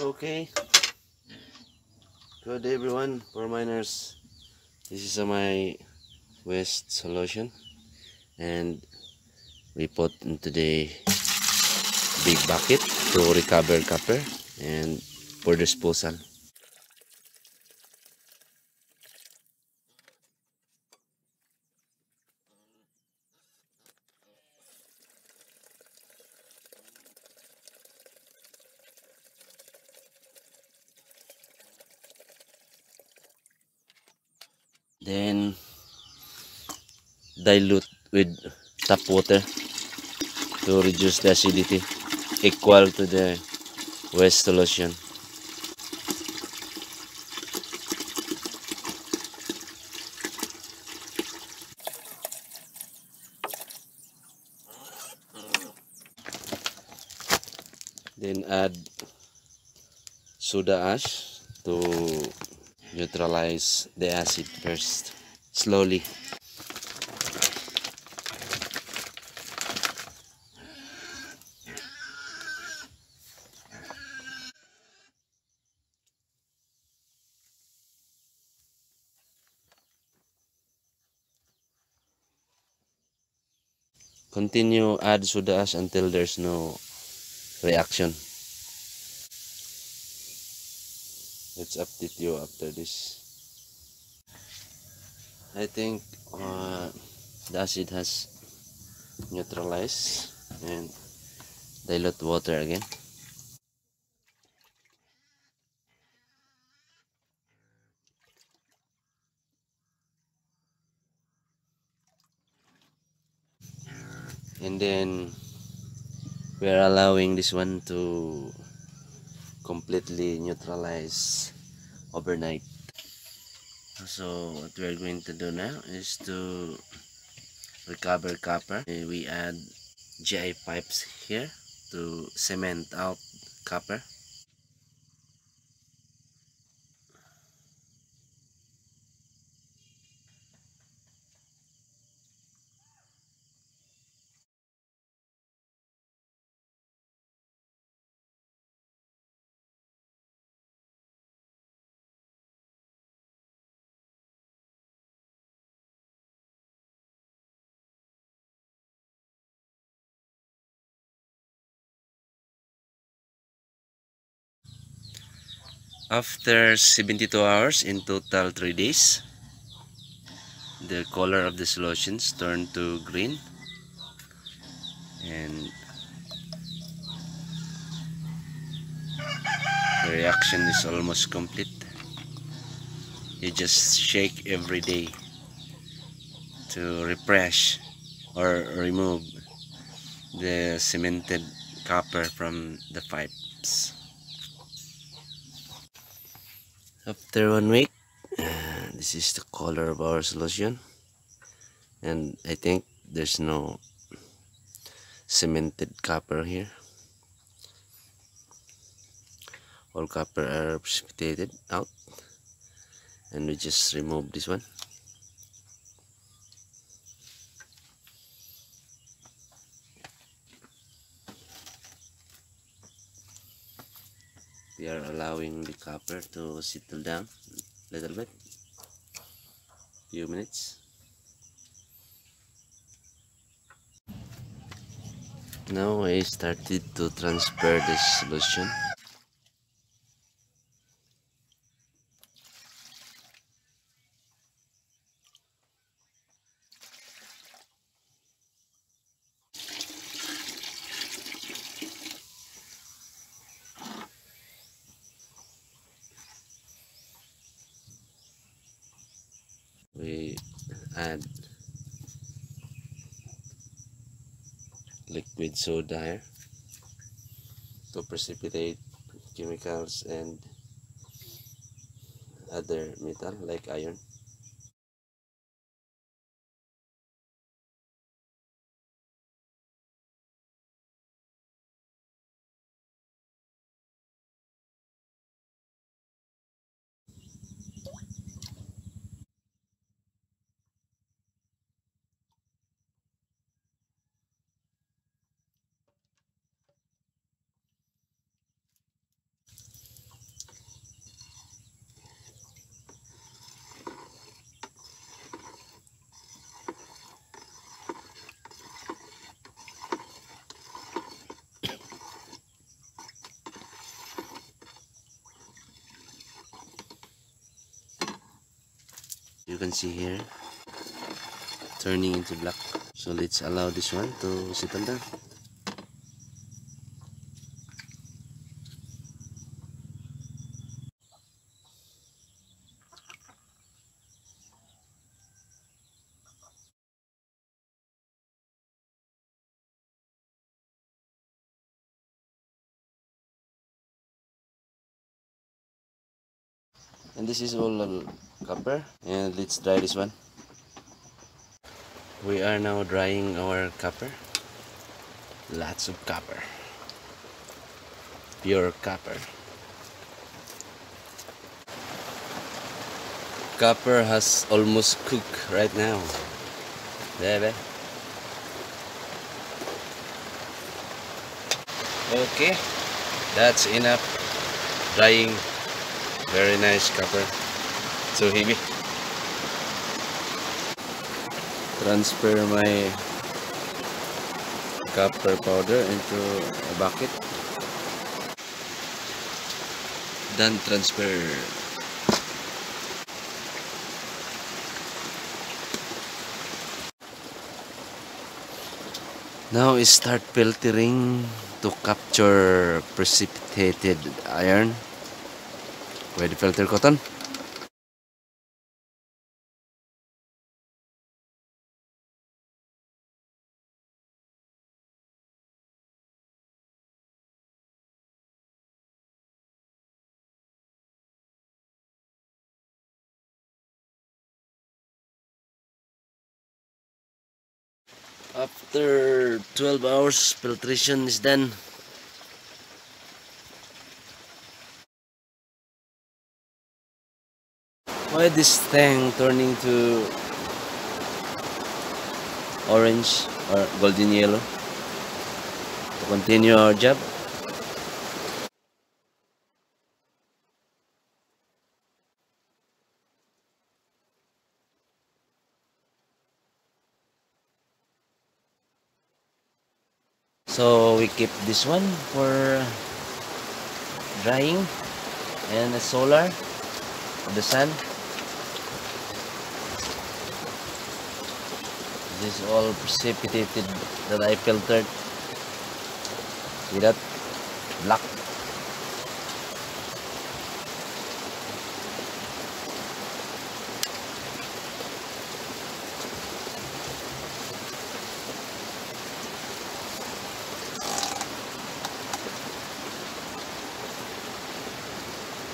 Okay. Good everyone, Poor miners. This is my waste solution and we put into the big bucket to recover copper and for disposal. Then dilute with tap water to reduce the acidity equal to the waste solution. Then add soda ash to neutralize the acid first slowly. Continue add soda ash until there's no reaction let's update you after this. I think uh, the acid has neutralized and dilute water again. And then we're allowing this one to completely neutralize overnight. So what we're going to do now is to recover copper. We add GI pipes here to cement out copper after 72 hours in total 3 days the color of the solutions turn to green. And the reaction is almost complete. You just shake every day to refresh or remove the cemented copper from the pipes after one week. Uh, this is the color of our solution. And I think there's no cemented copper here. All copper are precipitated out. And we just remove this one are allowing the copper to settle down a little bit. Few minutes. Now I started to transfer the solution add liquid soda here to precipitate chemicals and other metal like iron you can see here turning into black. So let's allow this one to settle down and this is all copper. And let's dry this one. We are now drying our copper. Lots of copper. Pure copper. Copper has almost cooked right now. Baby okay. That's enough drying. Very nice copper. So heavy. Transfer my copper powder into a bucket. Then transfer. Now start filtering to capture precipitated iron. The filter cotton? After 12 hours filtration is done. Why this thing turning to orange or golden yellow? To continue our job so we keep this one for drying and the solar of the sun. This is all precipitated that I filtered. See that? Black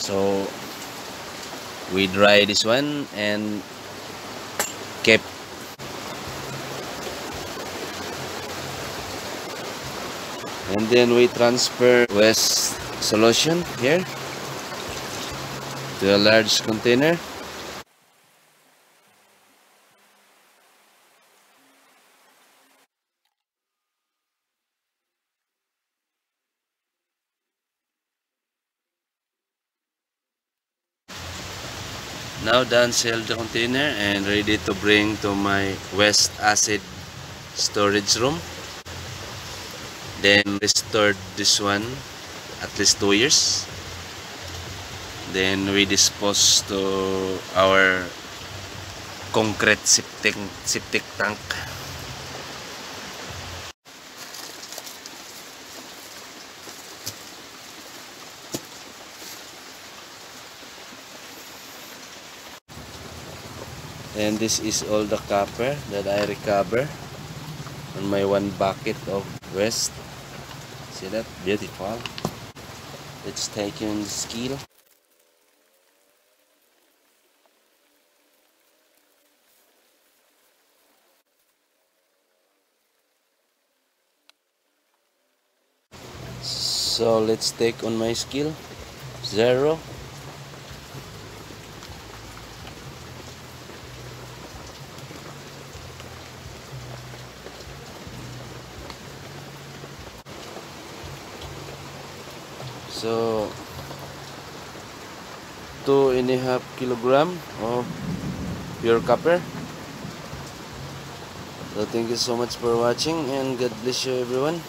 so we dry this one and kept and then we transfer waste solution here to a large container now done sell the container and ready to bring to my waste acid storage room. Then restored this one at least two years. Then we dispose to our concrete septic septic tank and this is all the copper that I recover on my one bucket of waste See that? Beautiful. Let's take in scale. So let's take on my skill. Zero. So two and a half kilogram of pure copper. So thank you so much for watching and god bless you everyone